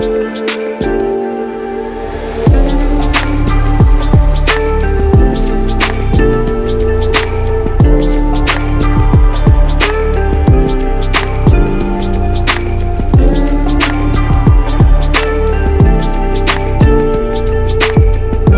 Música